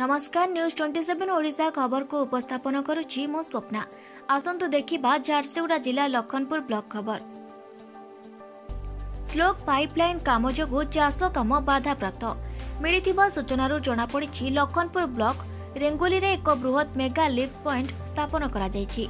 ନମସ୍କାର news twenty seven Odisha ଖବରକୁ ଉପସ୍ଥାପନ କରୁଛି ମୁଁ ସ୍ୱପ୍ନା। ଆସନ୍ତୁ ଦେଖିବା ଝାରସୁଗୁଡ଼ା ଜିଲ୍ଲା ଲଖନପୁର ବ୍ଲକ ଖବର। ସ୍ଲୋକ୍ ପାଇପଲାଇନ୍ କାମ ଯୋଗୁଁ ଚାଷ କାମ ବାଧାପ୍ରାପ୍ତ। ମିଳିଥିବା ସୂଚନାରୁ ଜଣାପଡ଼ିଛି ଲଖନପୁର ବ୍ଲକ ରେଙ୍ଗୁଲିରେ ଏକ ବୃହତ୍ ମେଗା ଲିଫ୍ଟ ପଏଣ୍ଟ ସ୍ଥାପନ କରାଯାଇଛି।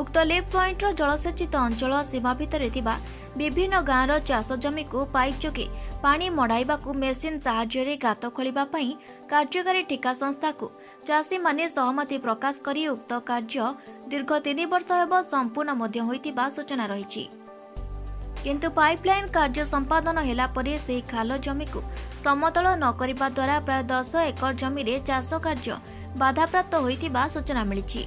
ଉକ୍ତ ଲିଫ୍ଟ ପଏଣ୍ଟର ଜଳସେଚିତ ଅଞ୍ଚଳ ସୀମା ଭିତରେ ଥିବା ବିଭିନ୍ନ ଗାଁର ଚାଷ ଜମିକୁ ପାଇପ୍ ଯୋଗେ ପାଣି ମଡ଼ାଇବାକୁ ମେସିନ୍ ସାହାଯ୍ୟରେ ଗାତ ଖୋଳିବା ପାଇଁ କାର୍ଯ୍ୟକାରୀ ଠିକା ସଂସ୍ଥାକୁ ଚାଷୀମାନେ ସହମତି ପ୍ରକାଶ କରି ଉକ୍ତ କାର୍ଯ୍ୟ ଦୀର୍ଘ ତିନି ବର୍ଷ ହେବ ସମ୍ପୂର୍ଣ୍ଣ ମଧ୍ୟ ହୋଇଥିବା ସୂଚନା ରହିଛି। କିନ୍ତୁ ପାଇପଲାଇନ୍ କାର୍ଯ୍ୟ ସମ୍ପାଦନ ହେଲା ପରେ ସେହି ଖାଲ ଜମିକୁ ସମତଳ ନ କରିବା ଦ୍ୱାରା ପ୍ରାୟ ଦଶ ଏକର ଜମିରେ ଚାଷ କାର୍ଯ୍ୟ ବାଧାପ୍ରାପ୍ତ ହୋଇଥିବା ସୂଚନା ମିଳିଛି।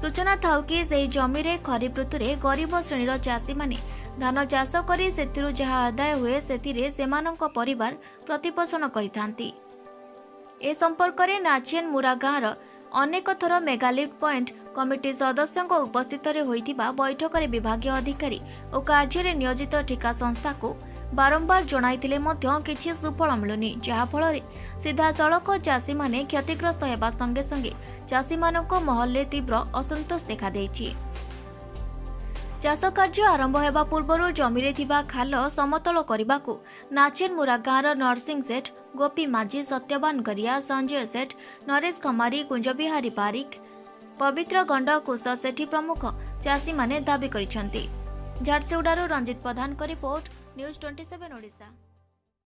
ସୂଚନା ଥାଉ କି ସେହି ଜମିରେ ଖରିଫ ଋତୁରେ ଗରିବ ଶ୍ରେଣୀର ଚାଷୀମାନେ ଧାନ ଚାଷ କରି ସେଥିରୁ ଯାହା ଆଦାୟ ହୁଏ ସେଥିରେ ସେମାନଙ୍କ ପରିବାର ପ୍ରତିପୋଷଣ କରିଥାନ୍ତି। ଏ ସମ୍ପର୍କରେ ନାଚିଏନ୍ ମୁରା ଗାଁର ଅନେକ ଥର ମେଗାଲିଫ୍ଟ ପଏଣ୍ଟ କମିଟି ସଦସ୍ୟଙ୍କ ଉପସ୍ଥିତରେ ହୋଇଥିବା ବୈଠକରେ ବିଭାଗୀୟ ଅଧିକାରୀ ଓ କାର୍ଯ୍ୟରେ ନିୟୋଜିତ ଠିକା ସଂସ୍ଥାକୁ ବାରମ୍ବାର ଜଣାଇଥିଲେ ମଧ୍ୟ କିଛି ସୁଫଳ ମିଳୁନି। ଯାହାଫଳରେ ସିଧାସଳଖ ଚାଷୀମାନେ କ୍ଷତିଗ୍ରସ୍ତ ହେବା ସଙ୍ଗେ ସଙ୍ଗେ ଚାଷୀମାନଙ୍କ ମହଲରେ ତୀବ୍ର ଅସନ୍ତୋଷ ଦେଖାଦେଇଛି। ଚାଷ କାର୍ଯ୍ୟ ଆରମ୍ଭ ହେବା ପୂର୍ବରୁ ଜମିରେ ଥିବା ଖାଲ ସମତଳ କରିବାକୁ ନାଚେନ୍ ମୁରା ଗାଁର ନରସିଂ ସେଠ ଗୋପୀ ମାଝୀ ସତ୍ୟବାନ ଗରିଆ ସଞ୍ଜୟ ସେଠ ନରେଶ ଖମାରୀ କୁଞ୍ଜବିହାରୀ ବାରିକ ପବିତ୍ର ଗଣ୍ଡ କୁଶ ସେଠୀ ପ୍ରମୁଖ ଚାଷୀମାନେ ଦାବି କରିଛନ୍ତି। ଝାରସୁଗୁଡ଼ାରୁ ରଞ୍ଜିତ ପ୍ରଧାନଙ୍କ report news twenty seven Odisha.